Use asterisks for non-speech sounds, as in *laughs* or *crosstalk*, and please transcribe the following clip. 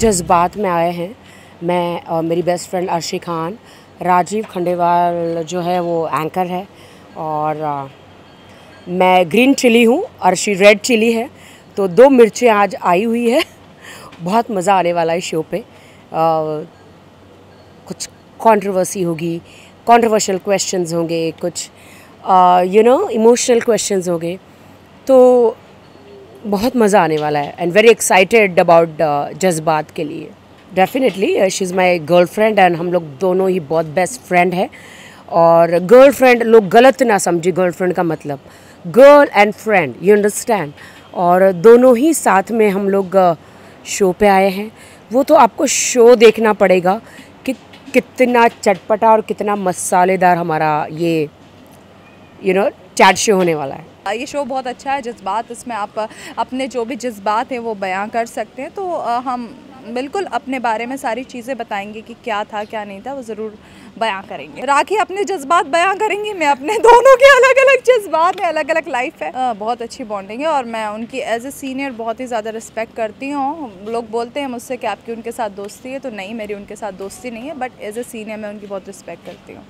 जज्बात में आए हैं। मैं और मेरी बेस्ट फ्रेंड अर्शी खान राजीव खंडेवाल जो है वो एंकर है और मैं ग्रीन चिली हूँ अर्शी रेड चिली है। तो दो मिर्चें आज आई हुई है। बहुत मज़ा आने वाला है शो पे। आ, कुछ कंट्रोवर्सी होगी कंट्रोवर्शियल क्वेश्चंस होंगे कुछ यू नो इमोशनल क्वेश्चंस होंगे। तो बहुत मज़ा आने वाला है एंड वेरी एक्साइटेड अबाउट जज्बात के लिए। Definitely she is my girl friend and हम लोग दोनों ही बहुत बेस्ट फ्रेंड हैं। और गर्ल फ्रेंड लोग गलत ना समझे गर्ल फ्रेंड का मतलब। Girl and friend you understand और दोनों ही साथ में हम लोग शो uh, पे आए हैं। वो तो आपको शो देखना पड़ेगा कि कितना चटपटा और कितना मसालेदार हमारा ये यू नो चैट शो होने वाला है। ये शो बहुत अच्छा है जज्बात इसमें आप अपने जो भी जज्बात हैं वो बयां कर सकते हैं। तो हम बिल्कुल अपने बारे में सारी चीज़ें बताएँगे कि क्या था क्या नहीं था वो ज़रूर बयां करेंगे। राखी अपने जज्बात बयां करेंगी? मैं अपने *laughs* दोनों के अलग अलग जज्बात हैं अलग अलग लाइफ है। आ, बहुत अच्छी बॉन्डिंग है और मैं उनकी एज ए सीनियर बहुत ही ज़्यादा रिस्पेक्ट करती हूँ। लोग बोलते हैं मुझसे कि आपकी उनके साथ दोस्ती है तो नहीं मेरी उनके साथ दोस्ती नहीं है बट एज ए सीनियर मैं उनकी बहुत रिस्पेक्ट करती हूँ।